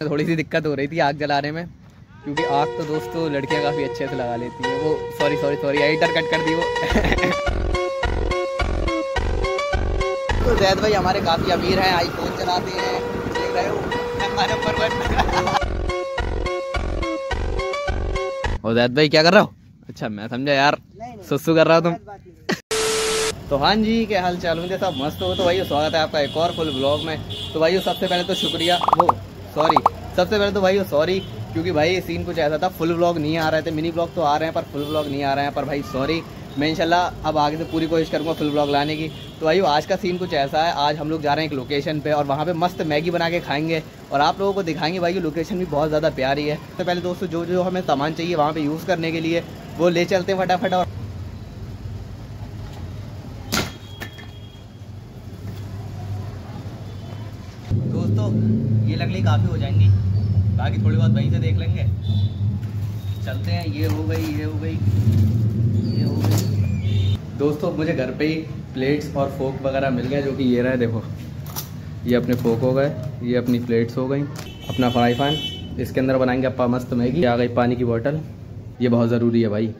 थोड़ी सी दिक्कत हो रही थी आग जलाने में क्योंकि आग तो दोस्तों लड़कियाँ काफ़ी अच्छे से लगा लेती हैं। वो sorry sorry sorry editor cut कर दी वो। तो जैद भाई हमारे काफ़ी अमीर हैं आईफोन चलाते हैं देख रहे हो? नंबर वन और जैद भाई क्या कर रहा हो? अच्छा मैं समझा यार सुसु कर रहा हो तुम। तो हाँ जी क्या हाल चाल मुझे सब मस्त हो तो भाई स्वागत है आपका एक और फुल ब्लॉग में। तो भाई सबसे पहले तो शुक्रिया। वो सॉरी सबसे पहले तो भाई सॉरी क्योंकि भाई सीन कुछ ऐसा था फुल ब्लॉग नहीं आ रहे थे मिनी ब्लॉग तो आ रहे हैं, पर फुल ब्लॉग नहीं आ रहे हैं, पर भाई सॉरी मैं इंशाल्लाह अब आगे से पूरी कोशिश करूँगा फुल ब्लॉग लाने की. तो भाई आज का सीन कुछ ऐसा है, आज हम लोग जा रहे हैं एक लोकेशन पे और वहाँ पे मस्त मैगी बना के खाएँगे और आप लोगों को दिखाएँगे भाई ये लोकेशन भी बहुत ज़्यादा प्यारी है. तो पहले दोस्तों, जो जो हमें सामान चाहिए वहाँ पे यूज़ करने के लिए, वो ले चलते हैं फटाफट और दोस्तों ये लकड़ी काफ़ी हो जाएँगी। बाकी थोड़ी बहुत वहीं से देख लेंगे। चलते हैं। ये हो गई, ये हो गई, ये हो गई। दोस्तों, मुझे घर पे ही प्लेट्स और फोक वगैरह मिल गए, जो कि ये रहे देखो। ये अपने फोक हो गए, ये अपनी प्लेट्स हो गई, अपना फ्राई पैन इसके अंदर बनाएँगे अपा मस्त मैगी। आ गई पानी की बॉटल ये बहुत ज़रूरी है भाई।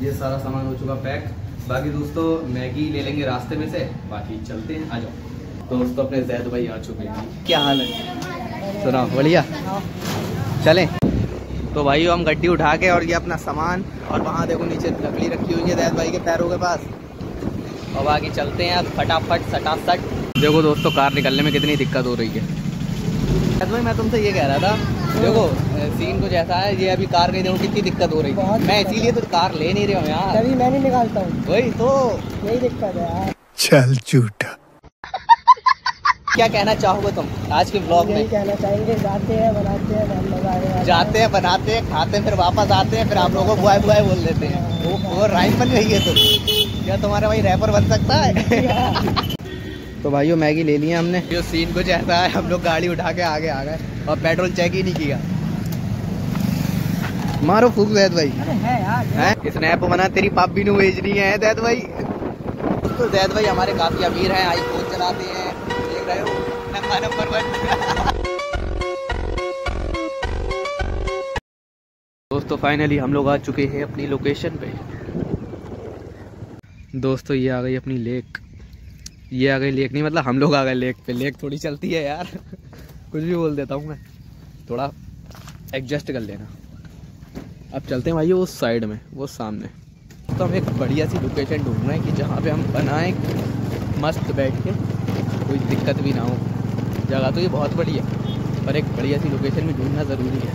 ये सारा सामान हो चुका पैक बाकी दोस्तों, मैगी ले लेंगे रास्ते में से। बाकी चलते हैं, आ जाओ। दोस्तों, अपने जैद भाई आ चुके हैं। क्या हाल है? सुनाओ बढ़िया चलें। तो भाई हम गड्डी उठा के और ये अपना सामान और वहाँ देखो नीचे लकड़ी रखी हुई है जैद भाई के पैरों के पास। और बाकी चलते हैं फटाफट सटासट। देखो दोस्तों कार निकलने में कितनी दिक्कत हो रही है। भाई मैं तुमसे ये कह रहा था देखो सीन कुछ ऐसा है ये अभी कार नहीं देखो कितनी दिक्कत हो रही है। मैं इसीलिए तो कार ले नहीं रहा हूँ यार। मैं नहीं निकालता हूँ। वही तो। यही दिक्कत है यार। चल झूठा। क्या कहना चाहोगे तुम आज के ब्लॉग में? कहना चाहेंगे जाते हैं बनाते हैं बहुत मज़ा आएगा जाते हैं बनाते हैं खाते हैं फिर वापस आते हैं फिर आप लोगों को बुआई बुआई बोल देते हैं। वो वो राइम बन गई है तो। क्या तुम्हारा भाई रैपर बन सकता है? तो भाइयों मैगी ले लिया हमने। जो सीन कुछ ऐसा है हम लोग गाड़ी उठा के आगे आ गए और पेट्रोल चेक ही नहीं किया। मारो फूक जैद भाई। है यार। हैं? स्नैप बना तेरी पापी नु भेज रही है जैद भाई। तो जैद भाई हमारे काफ़ी अमीर हैं आईफोन चलाते हैं। रहे नंबर वन दोस्तों फाइनली हम लोग आ चुके हैं अपनी लोकेशन पे। दोस्तों, ये आ गई अपनी लेक ये आ गई लेक नहीं मतलब हम लोग आ गए लेक पे। लेक थोड़ी चलती है यार। कुछ भी बोल देता हूँ मैं। थोड़ा एडजस्ट कर लेना। अब चलते हैं भाई उस साइड में, वो सामने। तो हम एक बढ़िया सी लोकेशन ढूंढ रहे हैं कि जहाँ पे हम बनाएँ, मस्त बैठ के कोई दिक्कत भी ना हो। जगह तो ये बहुत बड़ी है। पर एक बढ़िया सी लोकेशन भी ढूंढना ज़रूरी है।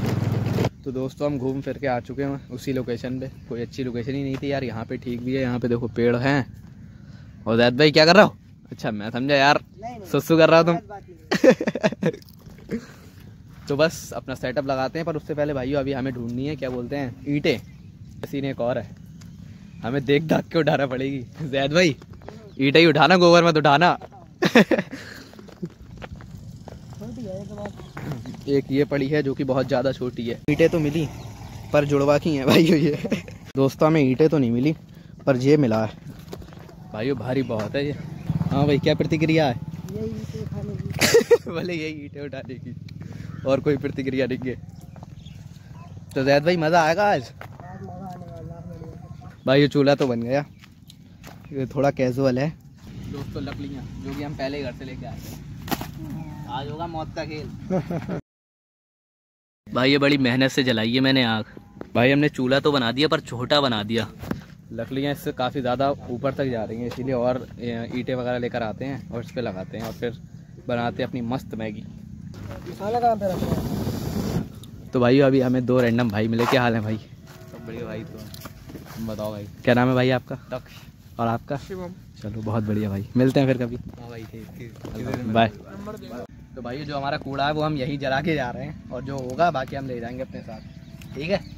तो दोस्तों हम घूम फिर के आ चुके हैं उसी लोकेशन पे। कोई अच्छी लोकेशन ही नहीं थी यार यहाँ पे ठीक भी है यहाँ पे देखो पेड़ हैं। और जैद भाई क्या कर रहा हो? अच्छा मैं समझा यार नहीं कर रहा हो तुम। तो बस अपना सेटअप लगाते हैं पर उससे पहले भाइयों अभी हमें ढूंढनी है क्या बोलते हैं ईंटें। ने एक और है। हमें देख दाख के उठाना पड़ेगी। जैद भाई ईंटें ही उठाना गोबर मत उठाना छोटी है ये तो बात एक ये पड़ी है जो कि बहुत ज़्यादा छोटी है। ईंटें तो मिली पर जुड़वा की हैं भाई ये। दोस्तों हमें ईंटें तो नहीं मिली पर ये मिला है। भाई भारी बहुत है ये। हाँ भाई क्या प्रतिक्रिया है? भले यही ईंटें उठाने की और कोई प्रतिक्रिया नहीं है तो जैद भाई मज़ा आएगा आज? भाई ये चूल्हा तो बन गया। ये थोड़ा कैजुअल है। दोस्तों लकड़ियाँ जो कि हम पहले घर से लेके आए थे। आज होगा मौत का खेल। भाई ये बड़ी मेहनत से जलाई है मैंने आग। भाई हमने चूल्हा तो बना दिया पर छोटा बना दिया। लकड़ियाँ इससे काफ़ी ज़्यादा ऊपर तक जा रही हैं इसीलिए और ईंटें वगैरह लेकर आते हैं और इस पर लगाते हैं और फिर बनाते हैं अपनी मस्त मैगी। है? तो भाई अभी हमें दो रैंडम भाई मिले। क्या हाल है भाई? सब बढ़िया भाई तो बताओ भाई। क्या नाम है भाई आपका? दक्ष। और आपका? शिवम। चलो बहुत बढ़िया भाई। मिलते हैं फिर कभी। बाय तो भाई जो हमारा कूड़ा है, वो हम यहीं जला के जा रहे हैं और जो होगा, बाकी हम ले जाएँगे अपने साथ। ठीक है?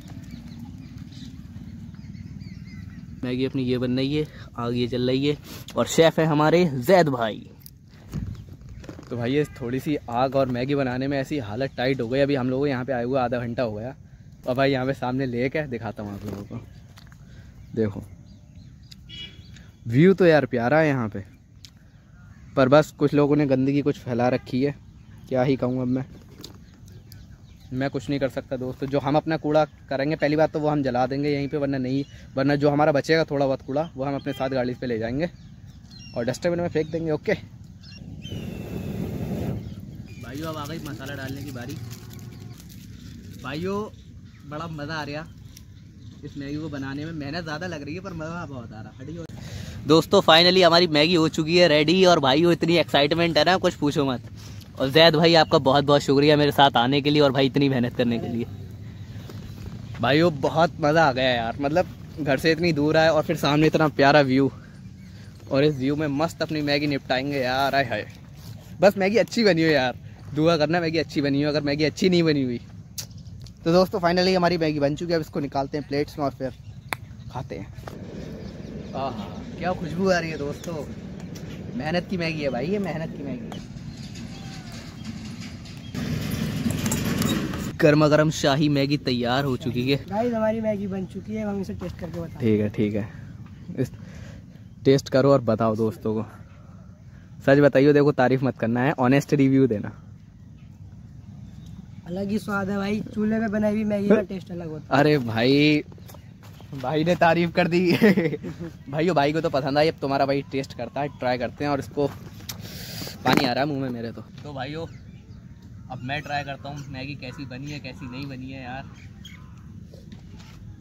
मैगी अपनी ये बन रही है, आग ये चल रही है और शेफ़ है हमारे जैद भाई। तो भाई, ये थोड़ी सी आग और मैगी बनाने में ऐसी हालत टाइट हो गई। अभी हम लोगों यहाँ पे आए हुए आधा घंटा हो गया। और भाई, यहाँ पे सामने लेक है, दिखाता हूँ आप लोगों को। देखो। व्यू तो यार प्यारा है यहाँ पे। पर बस कुछ लोगों ने गंदगी कुछ फैला रखी है। क्या ही कहूँ अब मैं। मैं कुछ नहीं कर सकता दोस्तों। जो हम अपना कूड़ा करेंगे, पहली बात तो वो हम जला देंगे यहीं पे, वरना नहीं, वरना जो हमारा बचेगा थोड़ा बहुत कूड़ा, वो हम अपने साथ गाड़ी पे ले जाएँगे और डस्टबिन में फेंक देंगे, ओके? भाइयों, अब आ गई मसाला डालने की बारी। भाइयों, बड़ा मज़ा आ रहा इस मैगी को बनाने में। मेहनत ज़्यादा लग रही है, पर मज़ा बहुत आ रहा। हटियो दोस्तों फाइनली हमारी मैगी हो चुकी है रेडी और भाइयों, इतनी एक्साइटमेंट है ना, कुछ पूछो मत। और जैद भाई, आपका बहुत बहुत शुक्रिया मेरे साथ आने के लिए और भाई इतनी मेहनत करने के लिए। भाई, वो बहुत मज़ा आ गया यार। मतलब घर से इतनी दूर आए और फिर सामने इतना प्यारा व्यू और इस व्यू में मस्त अपनी मैगी निपटाएँगे यार, आए हाय। बस मैगी अच्छी बनी हो यार। दुआ करना मैगी अच्छी बनी हो, अगर मैगी अच्छी नहीं बनी हुई। तो दोस्तों फाइनली हमारी मैगी बन चुकी है। अब इसको निकालते हैं प्लेट्स में और फिर खाते हैं। आह, क्या खुशबू आ रही है दोस्तों। मेहनत की मैगी है भाई, ये मेहनत की मैगी है। गर्मा गर्म शाही मैगी तैयार हो चुकी है। गाइस हमारी मैगी बन चुकी है हम इसे टेस्ट करके बता ठीक है ठीक है। इस टेस्ट करो और बताओ दोस्तों को। सच बताइए देखो तारीफ़ मत करना है? ऑनेस्ट रिव्यू देना। अलग ही स्वाद है भाई। चूल्हे पे बनाई हुई मैगी का टेस्ट अलग होता है। अरे भाई भाई ने तारीफ़ कर दी। भाई भाई को तो पसंद आई अब तुम्हारा भाई टेस्ट करता है ट्राई करते हैं और इसको पानी आ रहा है मुँह में मेरे तो। तो भाइयों अब मैं ट्राई करता हूँ, मैगी कैसी बनी है, कैसी नहीं बनी है यार।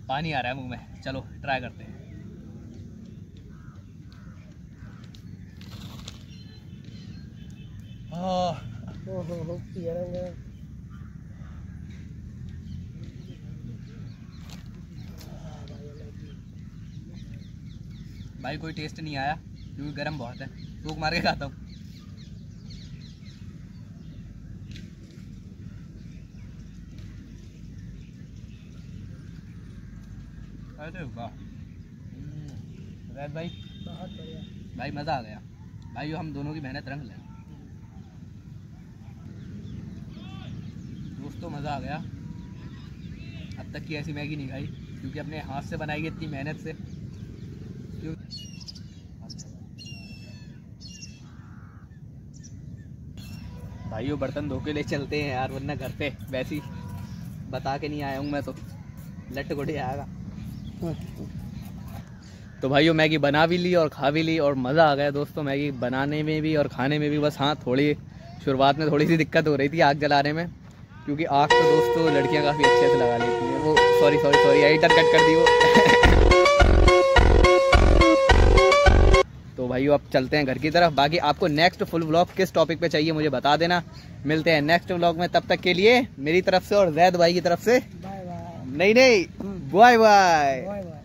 पानी आ रहा है मुँह में। चलो ट्राई करते हैं। भाई, कोई टेस्ट नहीं आया, क्योंकि गर्म बहुत है। फूक मार के खाता हूँ। अरे वाह। हम्म, भाई? बहुत बढ़िया। भाई मज़ा आ गया। भाई हम दोनों की मेहनत रंग लें। दोस्तों मज़ा आ गया। अब तक की ऐसी मैगी नहीं खाई क्योंकि अपने हाथ से बनाई गई इतनी मेहनत से। क्यों वो बर्तन धो के ले चलते हैं यार वरना घर पे वैसी बता के नहीं आया हूँ मैं तो। लट गुड़े आएगा। तो भाइयों मैगी बना भी ली और खा भी ली और मज़ा आ गया दोस्तों मैगी बनाने में भी और खाने में भी। बस हाँ थोड़ी शुरुआत में थोड़ी सी दिक्कत हो रही थी आग जलाने में क्योंकि आग तो दोस्तों लड़कियाँ काफ़ी अच्छे से लगा लेती हैं। वो sorry sorry sorry editor cut कर दी वो। तो भाइयों अब चलते हैं घर की तरफ़। बाकी आपको नेक्स्ट फुल ब्लॉग किस टॉपिक पे चाहिए मुझे बता देना। मिलते हैं नेक्स्ट ब्लॉग में। तब तक के लिए मेरी तरफ़ से और जैद भाई की तरफ़ से। नहीं नहीं। Bye bye bye bye